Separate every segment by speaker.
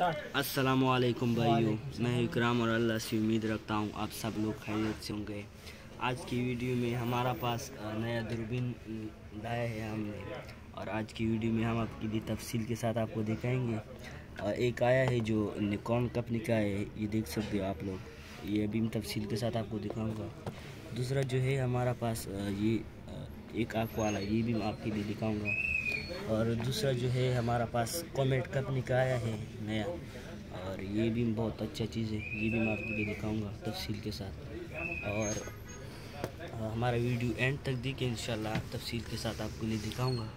Speaker 1: अस्सलाम वालेकुम भाइयों। मैं इकराम और अल्लाह से उम्मीद रखता हूँ आप सब लोग खैरियत से होंगे। आज की वीडियो में हमारा पास नया दूरबीन लाया है हमने। और आज की वीडियो में हम आपके लिए तफसील के साथ आपको दिखाएँगे। और एक आया है जो निकॉन कंपनी का है ये देख सकते हो आप लोग। ये अभी मैं तफसील के साथ आपको दिखाऊँगा। दूसरा जो है हमारा पास ये एक आँख वाला ये भी मैं आपके लिए दिखाऊँगा। और दूसरा जो है हमारा पास कॉमेट कंपनी का आया है नया। और ये भी बहुत अच्छा चीज़ है, ये भी मैं आपके लिए दिखाऊँगा तफसील के साथ। और हमारा वीडियो एंड तक देखें इंशाल्लाह तफसील के साथ आपके लिए दिखाऊँगा।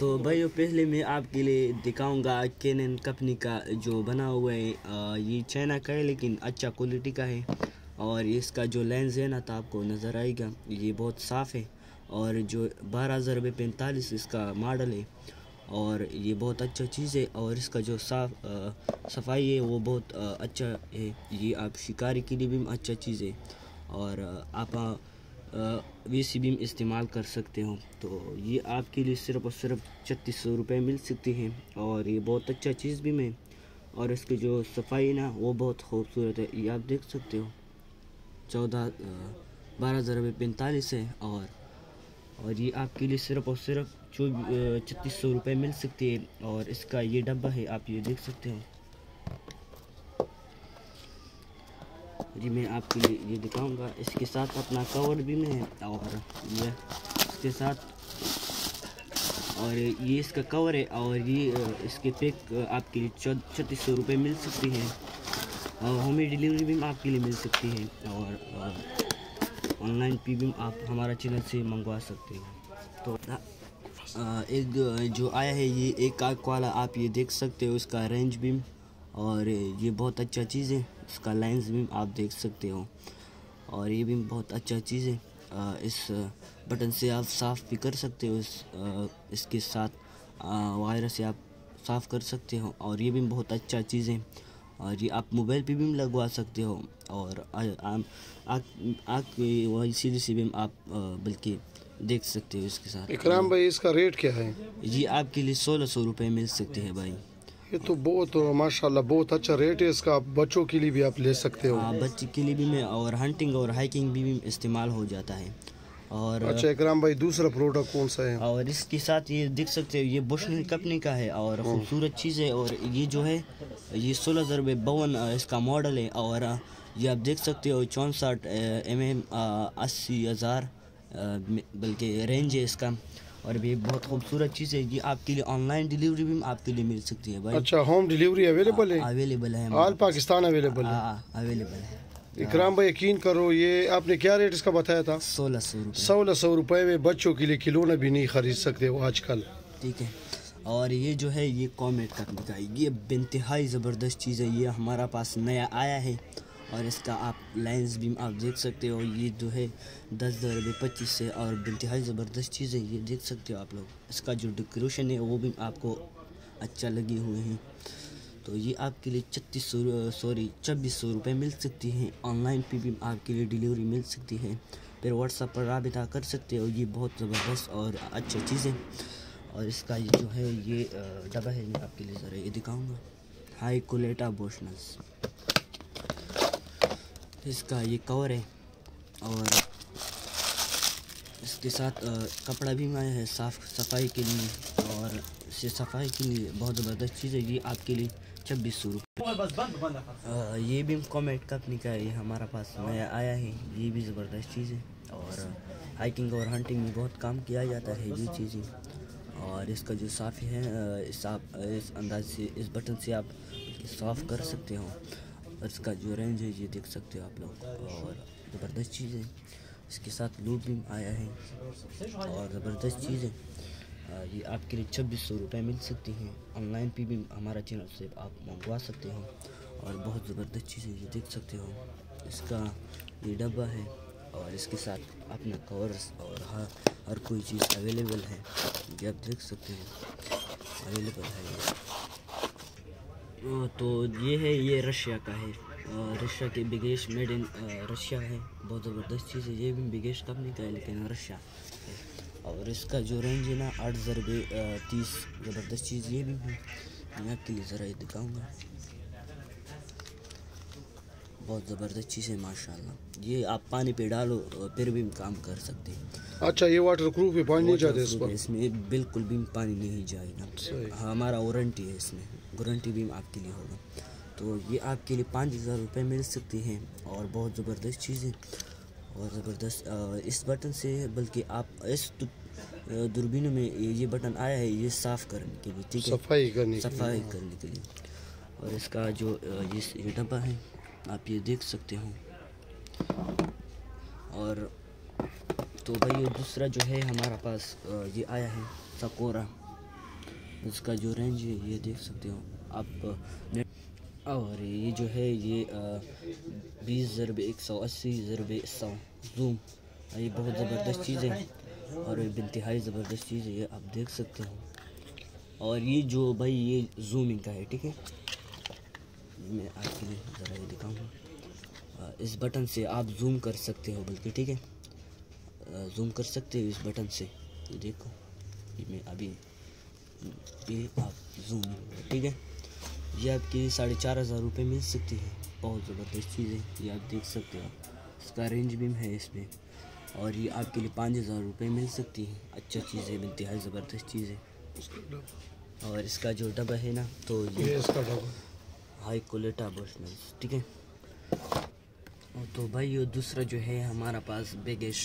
Speaker 1: तो भाई पहले मैं आपके लिए दिखाऊँगा कैनन कंपनी का जो बना हुआ है। ये चाइना का है, लेकिन अच्छा क्वालिटी का है। और इसका जो लेंस है ना तो आपको नज़र आएगा। ये बहुत साफ़ है। और जो बारह हज़ार रुपये पैंतालीस इसका मॉडल है और ये बहुत अच्छा चीज़ है और इसका जो साफ़ अ, सफ़ाई है वो बहुत अ, अच्छा है। ये आप शिकारी के लिए भी अच्छा चीज़ है और आप वी सी भी इस्तेमाल कर सकते हो। तो ये आपके लिए सिर्फ़ और सिर्फ़ छत्तीस सौ रुपये मिल सकती हैं और ये बहुत अच्छा चीज़ भी है। और इसकी जो सफ़ाई ना वो बहुत खूबसूरत है। ये आप देख सकते हो चौदह बारह हज़ार रुपये पैंतालीस है और और ये आपके लिए सिर्फ़ और सिर्फ़ चौ छत्तीस सौ रुपये मिल सकती है और इसका ये डब्बा है आप ये देख सकते हैं। जी मैं आपके लिए ये दिखाऊँगा। इसके साथ अपना कवर भी में है और ये इसके साथ और ये इसका कवर है और ये इसके पैक आपके लिए छत्तीस सौ रुपये मिल सकती है। और होम डिलीवरी भी आपके लिए मिल सकती है और अ, ऑनलाइन पे भी आप हमारा चैनल से मंगवा सकते हो। तो अ, एक जो- आया है ये एक आग वाला आप ये देख सकते हो इसका रेंज भी और ये बहुत अच्छा चीज़ है इसका लेंस भी आप देख सकते हो। और ये भी बहुत अच्छा चीज़ है अ, इस बटन से आप साफ़ भी कर सकते हो इस अ, इसके साथ वायरस से आप साफ़ कर सकते हो और ये भी बहुत अच्छा चीज़ है। और ये आप मोबाइल पे भी लगवा सकते हो। और आँख वही सीधी सी भी आप बल्कि देख सकते हो इसके साथ।
Speaker 2: इकराम भाई इसका रेट क्या है?
Speaker 1: ये आपके लिए सोलह सौ रुपये मिल सकते हैं भाई।
Speaker 2: ये तो बहुत माशाल्लाह बहुत अच्छा रेट है। इसका बच्चों के लिए भी आप ले सकते हो।
Speaker 1: हाँ बच्चे के लिए भी में और हंटिंग और हाइकिंग भी, भी इस्तेमाल हो जाता है। और
Speaker 2: अच्छा इकराम भाई दूसरा प्रोडक्ट कौन सा है?
Speaker 1: और इसके साथ ये देख सकते हो ये बुशनल कंपनी का है और खूबसूरत चीज़ है और ये जो है ये सोलह हज़ार रुपये बावन इसका मॉडल है और ये आप देख सकते हो चौंसठ एम एम अस्सी हज़ार बल्कि रेंज है इसका। और भी बहुत खूबसूरत चीज़ है ये आपके लिए ऑनलाइन डिलीवरी भी आपके लिए मिल सकती है भाई।
Speaker 2: अच्छा होम डिलीवरी अवेलेबल है?
Speaker 1: अवेलेबल है।
Speaker 2: ऑल पाकिस्तान अवेलेबल है?
Speaker 1: अवेलेबल है।
Speaker 2: इकराम भाई यकीन करो ये आपने क्या रेट इसका बताया था?
Speaker 1: सोलह सौ
Speaker 2: सोलह सौ रुपए में बच्चों के लिए खिलौना भी नहीं खरीद सकते हो आजकल।
Speaker 1: ठीक है। और ये जो है ये कॉमेट कंपनी का ये बेनतहाई ज़बरदस्त चीज़ है ये हमारा पास नया आया है और इसका आप लेंस भी आप देख सकते हो ये जो है दस हज़ार रुपये पच्चीस से और बेनतहाई ज़बरदस्त चीज़ है ये देख सकते हो आप लोग। इसका जो डेकोरेशन है वो भी आपको अच्छा लगे हुए हैं। तो ये आपके लिए छत्तीस सौ सॉरी छब्बीस सौ रुपये मिल सकती हैं। ऑनलाइन पे भी आपके लिए डिलीवरी मिल सकती है। फिर व्हाट्सअप पर रबता कर सकते हो। ये बहुत ज़बरदस्त और अच्छी चीज़ है। और इसका ये जो है, ये डब्बा है, मैं आपके लिए ज़रा ये दिखाऊँगा। हाई कोलेटा बोशनस इसका ये कवर है। और इसके साथ कपड़ा भी आया है साफ़ सफ़ाई के लिए। और इसे सफ़ाई के लिए बहुत ज़बरदस्त चीज़ है। ये आपके लिए छब्बीस सौ रुपये ये भी कॉमेट कंपनी का है ये हमारा पास? नया आया है ये भी ज़बरदस्त चीज़ है। और हाइकिंग और हंटिंग में बहुत काम किया जाता है ये चीज़ें और इसका जो साफ़ी है इस आप इस अंदाज से इस बटन से आप साफ़ कर सकते हो। और इसका जो रेंज है ये देख सकते हो आप लोग। और ज़बरदस्त चीज़ है। इसके साथ लूप भी आया है। और ज़बरदस्त चीज़ है। ये आपके लिए छब्बीस सौ रुपये मिल सकती हैं। ऑनलाइन पे भी हमारा चैनल से आप मंगवा सकते हो और बहुत ज़बरदस्त चीज़ें ये देख सकते हो। इसका ये डब्बा है और इसके साथ अपना कवर्स और हर हर कोई चीज़ अवेलेबल है। ये आप देख सकते हैं। अवेलेबल है ये। तो ये है, ये रशिया का है। रशिया के बिगेश मेड इन रशिया है। बहुत ज़बरदस्त चीज़ है। ये भी बिगेश कंपनी का है, लेकिन रशिया। और इसका जो रेंज है ना आठ हज़ार रुपये तीस ज़बरदस्त चीज़ ये भी है। मैं आपके लिए ज़रा ये दिखाऊँगा। बहुत ज़बरदस्त चीज़ है माशाल्लाह। ये आप पानी पे डालो फिर भी काम कर सकते हैं।
Speaker 2: अच्छा ये वाटर प्रूफ है पानी नहीं जाते इस पर
Speaker 1: इसमें बिल्कुल भी पानी नहीं जाएगा हाँ, हमारा वारंटी है इसमें। वारंटी भी आपके लिए होगा। तो ये आपके लिए पाँच हज़ार रुपये मिल सकते हैं और बहुत ज़बरदस्त चीज़ है। और ज़बरदस्त इस बटन से बल्कि आप इस दूरबीन में ये बटन आया है ये साफ़ करने के लिए ठीक है?
Speaker 2: सफ़ाई करने
Speaker 1: सफ़ाई करने के लिए। और इसका जो ये डब्बा है आप ये देख सकते हो। और तो भाई ये दूसरा जो है हमारा पास ये आया है सकोरा। इसका जो रेंज है ये देख सकते हो। आप नेट और ये जो है ये बीस ज़रब एक सौ अस्सी ज़रब सौ जूम। ये बहुत ज़बरदस्त चीज़ है और ये इंतहाई ज़बरदस्त चीज़ है, ये आप देख सकते हो। और ये जो भाई ये जूमिंग का है, ठीक है? मैं आपके लिए ज़रा ये दिखाऊँगा इस बटन से आप जूम कर सकते हो बल्कि, ठीक है? जूम कर सकते हो इस बटन से। देखो, ये मैं अभी, ये आप जूम ठीक है? ये आपकी साढ़े चार हज़ार रुपये मिल सकती है। बहुत ज़बरदस्त चीज़ है ये आप देख सकते हो इसका रेंज भी है इसमें। और ये आपके लिए पाँच हज़ार रुपये मिल सकती है। अच्छा चीज़ है इंतहाई ज़बरदस्त चीज़ है। और इसका जो डब्बा है ना तो
Speaker 2: ये
Speaker 1: ये
Speaker 2: इसका डब्बा।
Speaker 1: हाई क्वालिटी बर्सनल्स ठीक है? तो भाई ये दूसरा जो है हमारा पास बेगेश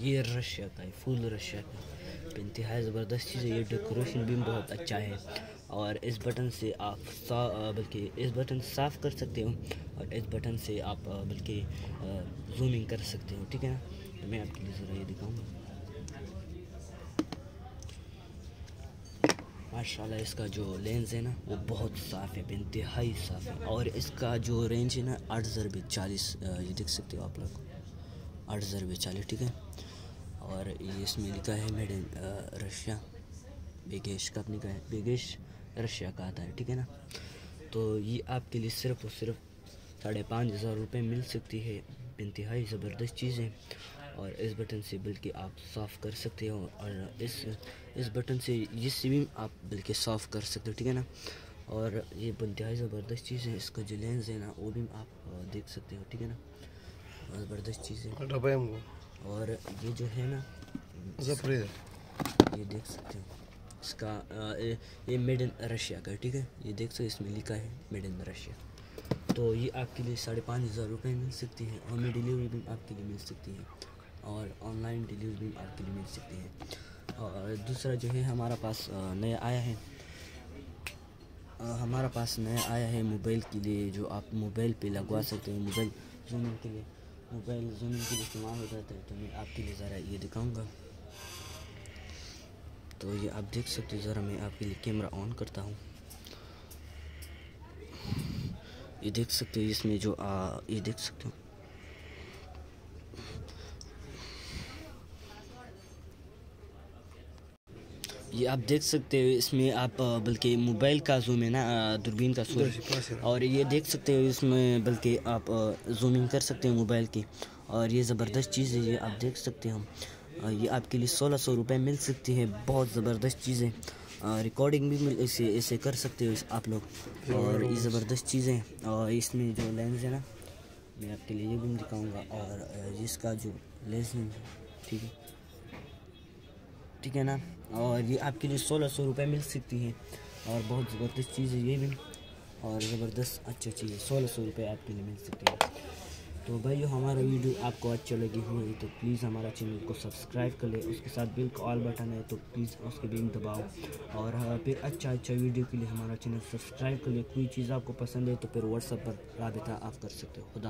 Speaker 1: ये रशिया का है फुल रशिया का। इंतहाई ज़बरदस्त चीज़ है ये डेकोरेशन भी बहुत अच्छा है। और इस बटन से आप सा बल्कि इस बटन साफ़ कर सकते हो और इस बटन से आप बल्कि जूमिंग कर सकते हो, ठीक है ना? तो मैं आपके लिए ज़रा ये दिखाऊँगा। माशाल्लाह, इसका जो लेंस है ना, वो बहुत साफ़ है, इंतहाई साफ़ है। और इसका जो रेंज है ना, आठ हज़ार बे चालीस ये देख सकते हो आप लोग। आठ हज़ार बे चालीस ठीक है? और ये इसमें लिखा है मेड इन रशिया, बेगेश कंपनी का है? बेगेश, रशिया का आता है, ठीक है ना? तो ये आपके लिए सिर्फ़ और सिर्फ़ साढ़े पाँच हज़ार रुपये मिल सकती है। इंतहाई ज़बरदस्त चीज़ है और इस बटन से बल्कि आप साफ़ कर सकते हो और इस इस बटन से इससे भी आप बल्कि साफ़ कर सकते हो, ठीक है ना? और ये इंतहाई ज़बरदस्त चीज़ है, इसका जो लेंस है ना, वो भी आप देख सकते हो, ठीक है ना? ज़बरदस्त चीज़। है और ये जो है ना
Speaker 2: जफरी
Speaker 1: ये देख सकते हो। इसका अ, ये- ये मेड इन रशिया का ठीक है? ये देख सकते हो इसमें लिखा है मेड इन रशिया तो ये आपके लिए साढ़े पाँच हज़ार रुपये मिल सकती है और में डिलीवरी भी आपके लिए मिल सकती है। और ऑनलाइन डिलीवरी भी आपके लिए मिल सकती है। और दूसरा जो है हमारा पास नया आया है। हमारा पास नया आया है मोबाइल के लिए जो आप मोबाइल पे लगवा सकते हैं मोबाइल जूमिंग के लिए। मोबाइल जूमिंग के लिए इस्तेमाल हो जाता है तो मैं आपके लिए ज़रा ये दिखाऊँगा। तो ये आप देख सकते हो ज़रा मैं आपके लिए कैमरा ऑन करता हूँ। ये देख सकते हो इसमें जो आ, ये देख सकते हो। ये आप देख सकते हो इसमें आप बल्कि मोबाइल का जूम है ना दूरबीन का जूम और ये देख सकते हो इसमें बल्कि आप जूमिंग कर सकते हो मोबाइल की। और ये ज़बरदस्त चीज़ है ये आप देख सकते हो। ये आपके लिए सोलह सौ रुपये मिल सकती है बहुत ज़बरदस्त चीज़ है। रिकॉर्डिंग भी मिल इसे इसे कर सकते हो आप लोग। और ये ज़बरदस्त चीज़ और इसमें जो लेंस है ना मैं आपके लिए ये भी दिखाऊँगा। और इसका जो लेंस है ठीक है। ठीक है ना? और ये आपके लिए सोलह सौ रुपये मिल सकती है। और बहुत ज़बरदस्त चीज़ है ये भी। और ज़बरदस्त अच्छा चीज़ है सोलह सौ रुपये आपके लिए मिल सकती है। तो भाई हमारा वीडियो आपको अच्छा लगी हो तो प्लीज़ हमारा चैनल को सब्सक्राइब कर ले। उसके साथ बिल का ऑल बटन है तो प्लीज़ उसके भी दबाओ। और हाँ, फिर अच्छा अच्छा वीडियो के लिए हमारा चैनल सब्सक्राइब कर ले। कोई चीज़ आपको पसंद है तो फिर व्हाट्सअप पर रबता आप कर सकते हो। खुदा